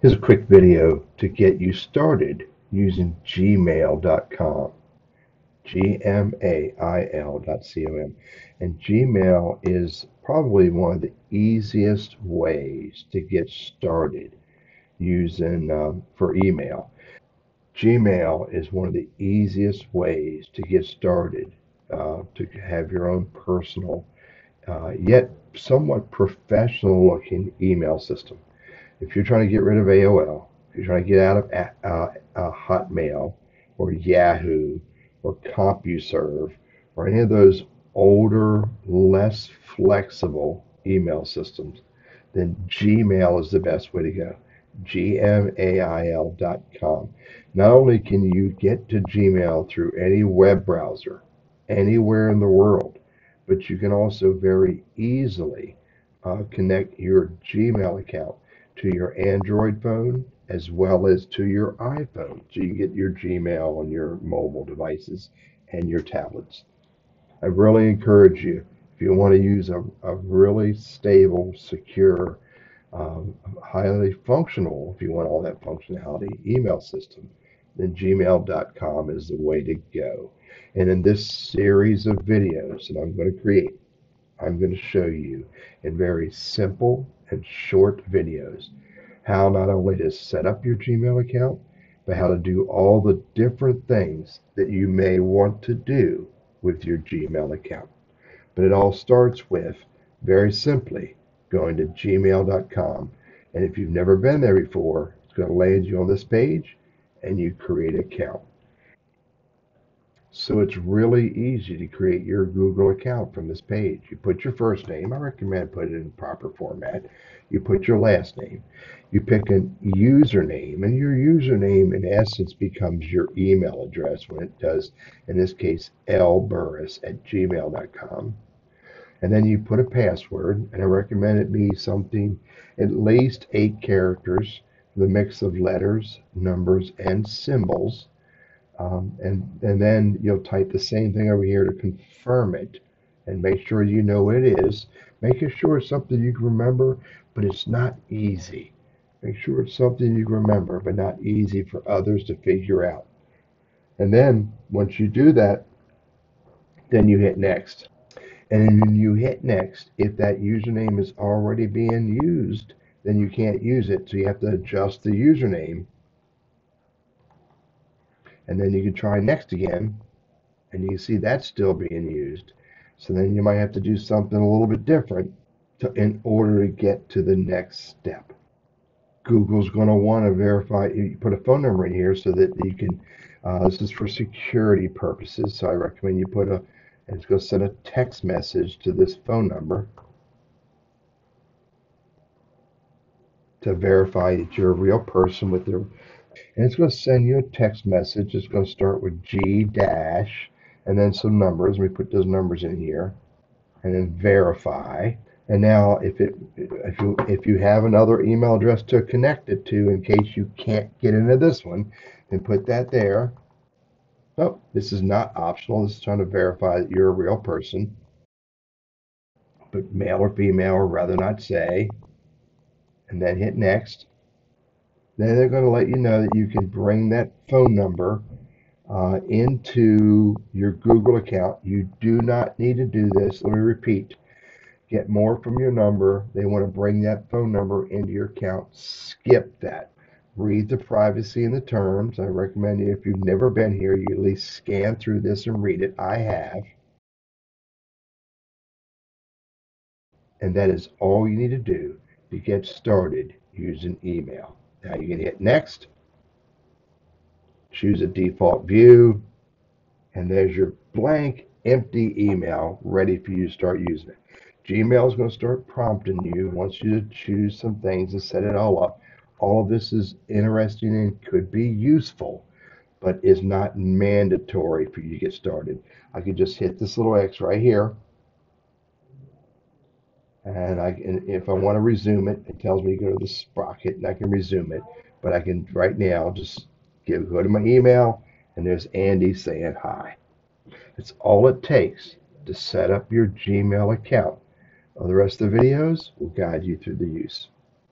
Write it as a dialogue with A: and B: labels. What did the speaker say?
A: Here's a quick video to get you started using gmail.com. G-M-A-I-L.com. And Gmail is probably one of the easiest ways to get started using um, for email. Gmail is one of the easiest ways to get started uh, to have your own personal, uh, yet somewhat professional looking email system. If you're trying to get rid of AOL, if you're trying to get out of uh, uh, Hotmail or Yahoo or CompuServe or any of those older, less flexible email systems, then Gmail is the best way to go. Gmail.com. Not only can you get to Gmail through any web browser anywhere in the world, but you can also very easily uh, connect your Gmail account to your Android phone as well as to your iPhone. So you get your Gmail on your mobile devices and your tablets. I really encourage you, if you want to use a, a really stable, secure, um, highly functional, if you want all that functionality, email system, then gmail.com is the way to go. And in this series of videos that I'm going to create, I'm going to show you in very simple and short videos how not only to set up your Gmail account, but how to do all the different things that you may want to do with your Gmail account. But it all starts with very simply going to gmail.com. And if you've never been there before, it's going to land you on this page and you create an account. So it's really easy to create your Google account from this page. You put your first name. I recommend put it in proper format. You put your last name. You pick a username, and your username, in essence, becomes your email address when it does, in this case, lburris at gmail.com. And then you put a password, and I recommend it be something at least eight characters, the mix of letters, numbers, and symbols um, and, and then you'll type the same thing over here to confirm it and make sure you know it is. Making sure it's something you can remember, but it's not easy. Make sure it's something you can remember, but not easy for others to figure out. And then once you do that, then you hit next. And when you hit next, if that username is already being used, then you can't use it. So you have to adjust the username and then you can try next again and you see that's still being used. So then you might have to do something a little bit different to, in order to get to the next step. Google's going to want to verify you put a phone number in here so that you can uh, this is for security purposes so I recommend you put a and it's going to send a text message to this phone number to verify that you're a real person with the and it's going to send you a text message. It's going to start with G dash and then some numbers. We put those numbers in here and then verify. And now if it if you if you have another email address to connect it to in case you can't get into this one, then put that there. Oh, this is not optional. This is trying to verify that you're a real person. But male or female, or rather not say. And then hit next. Then they're going to let you know that you can bring that phone number uh, into your Google account. You do not need to do this. Let me repeat. Get more from your number. They want to bring that phone number into your account. Skip that. Read the privacy and the terms. I recommend you, if you've never been here, you at least scan through this and read it. I have. And that is all you need to do to get started using email. Now you can hit next, choose a default view, and there's your blank empty email ready for you to start using it. Gmail is going to start prompting you, wants you to choose some things and set it all up. All of this is interesting and could be useful, but is not mandatory for you to get started. I could just hit this little X right here. And I, if I want to resume it, it tells me to go to the sprocket and I can resume it. But I can right now just give, go to my email and there's Andy saying hi. It's all it takes to set up your Gmail account. Well, the rest of the videos will guide you through the use.